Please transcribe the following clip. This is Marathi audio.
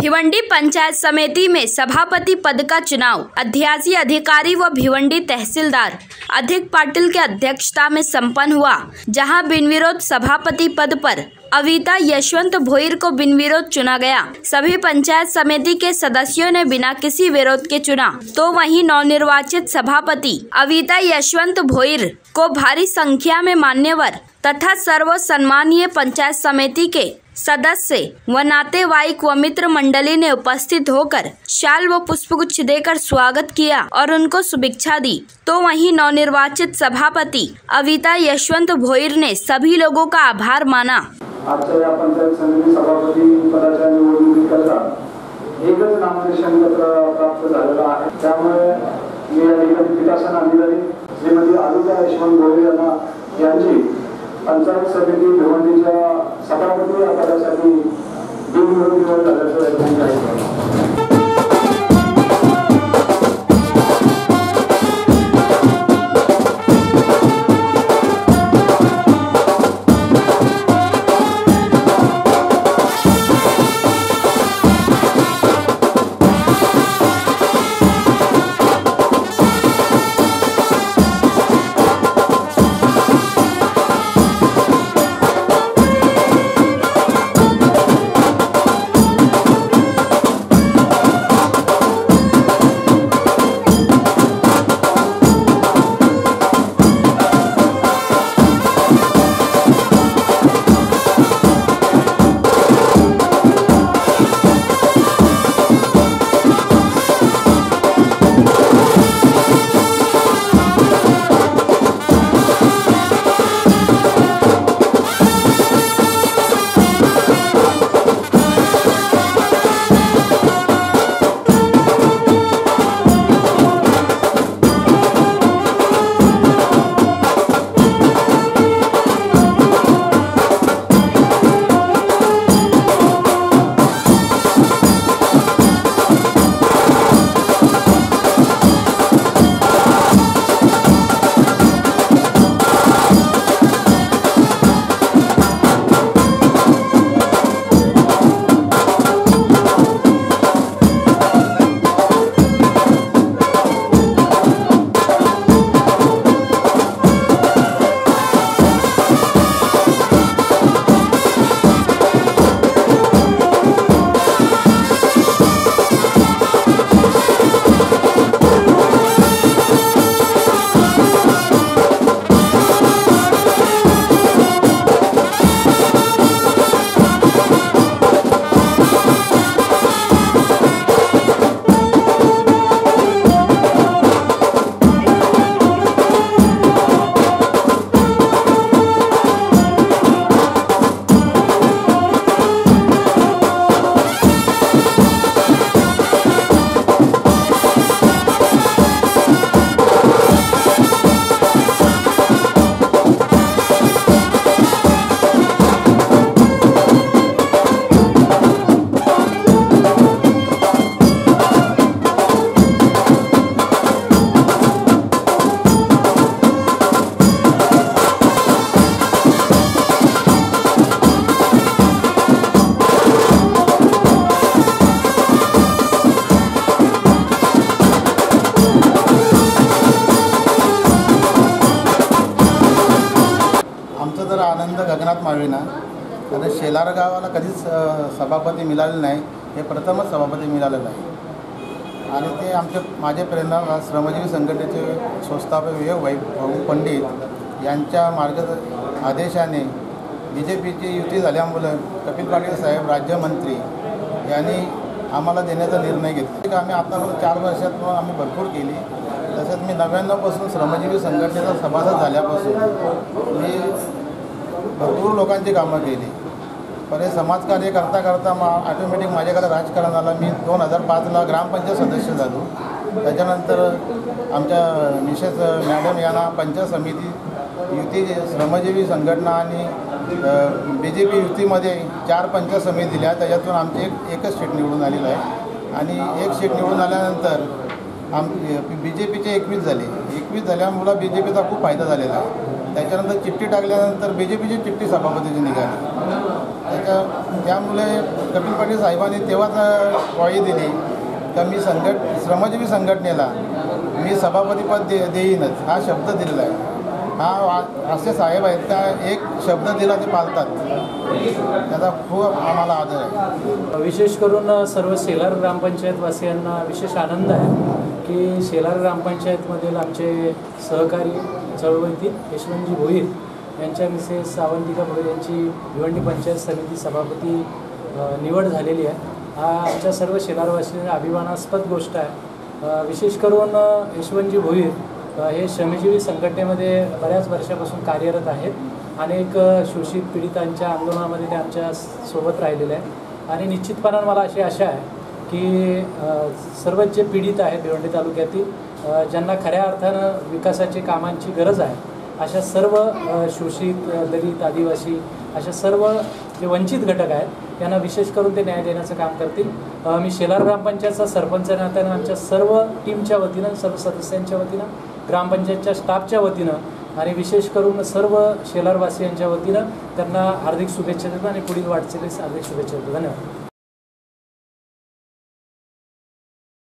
भिवंडी पंचायत समिति में सभापति पद का चुनाव। अध्यासी अधिकारी व भिवंडी तहसीलदार अधिक पाटिल के अध्यक्षता में संपन्न हुआ, जहाँ बिन विरोध सभापति पद पर अविता यशवंत भोईर को बिन विरोध चुना गया। सभी पंचायत समिति के सदस्यों ने बिना किसी विरोध के चुना। तो वहीं नवनिर्वाचित सभापति अविता यशवंत भोईर को भारी संख्या में मान्यवर तथा सर्व सम्मानीय पंचायत समिति के सदस्य व नातेवाईक व मित्र मंडली ने उपस्थित होकर शाल व पुष्पगुच्छ देकर स्वागत किया और उनको शुभेच्छा दी। तो वहीं नवनिर्वाचित सभापति अविता यशवंत भोईर ने सभी लोगों का आभार माना। यांची पंचायत समिती भिवंडीच्या सभापती या पदासाठी बिनविरोध निवड झाल्याचं एकनाथ मावेना कारण शेलार गावाला कधीच सभापती मिळाले नाही. हे प्रथमच सभापती मिळालेलं आहे आणि ते आमचे माझे प्रेरणा श्रमजीवी संघटनेचे संस्थापक विवेक भाई भाऊ पंडित यांच्या मार्ग आदेशाने बी जे पीची युती झाल्यामुळं कपिल पाटील साहेब राज्यमंत्री यांनी आम्हाला देण्याचा निर्णय घेतला. आम्ही आतापर्यंत चार वर्षात आम्ही भरपूर केली. तसंच मी नव्याण्णवपासून श्रमजीवी संघटनेचा सभासद झाल्यापासून मी भरपूर लोकांची कामं केली. पण हे समाजकार्य करता करता मा ऑटोमॅटिक माझ्याकडे राजकारण आलं. मी दोन हजार पाचला ग्रामपंचायत सदस्य झालो. त्याच्यानंतर आमच्या मिसेस मॅडम यांना पंचायत समिती युती श्रमजीवी संघटना आणि बी जे पी युतीमध्ये चार पंचायत समिती दिल्या. त्याच्यातून आमची एक एकच सीट निवडून आलेलं आहे. आणि एक सीट निवडून आल्यानंतर आम बी जे पीचे एकवीस झाले. एकवीस झाल्यामुळं बी जे पीचा खूप फायदा झालेला आहे. त्याच्यानंतर चिठ्ठी टाकल्यानंतर बी जे पीची चिठ्ठी सभापतीची निघाली. त्याच्या त्यामुळे कपिल पाटील साहेबांनी तेव्हाच अ, ग्वाही दिली का मी संघट श्रमजीवी संघटनेला मी सभापतीपद दे देईनच हा शब्द दिलेला आहे. हा असे साहेब आहेत त्या एक शब्द दिला ते पाळतात त्याचा खूप आम्हाला आदर आहे. विशेष करून सर्व शेलार ग्रामपंचायतवासियांना विशेष आनंद आहे की शेलार ग्रामपंचायतमधील आमचे सहकारी चळवळीतील यशवंतजी भोईर यांच्या मिसेस सावंतिका भोईर यांची भिवंडी पंचायत समिती सभापती निवड झालेली आहे. हा आमच्या सर्व शेलारवासियांना अभिमानास्पद गोष्ट आहे. विशेष करून यशवंतजी भोईर हे श्रमजीवी संघटनेमध्ये बऱ्याच वर्षापासून कार्यरत आहेत अनेक शोषित पीडितांच्या आंदोलनामध्ये ते आमच्यासोबत राहिलेले आहेत. आणि निश्चितपणानं मला अशी आशा आहे की सर्वच जे पीडित आहेत भिवंडी तालुक्यातील ज्यांना खऱ्या अर्थानं विकासाची कामांची गरज आहे अशा सर्व शोषित दलित आदिवासी अशा सर्व जे वंचित घटक आहेत यांना विशेष करून ते न्याय देण्याचं काम करतील. मी शेलार ग्रामपंचायतचा सरपंच नात्यानं आमच्या सर्व टीमच्या वतीनं सर्व सदस्यांच्या वतीनं ग्रामपंचायतच्या स्टाफच्या वतीनं आणि विशेष करून सर्व शेलारवासियांच्या वतीनं त्यांना हार्दिक शुभेच्छा देतो आणि पुढील वाटचालीस हार्दिक शुभेच्छा देतो. धन्यवाद.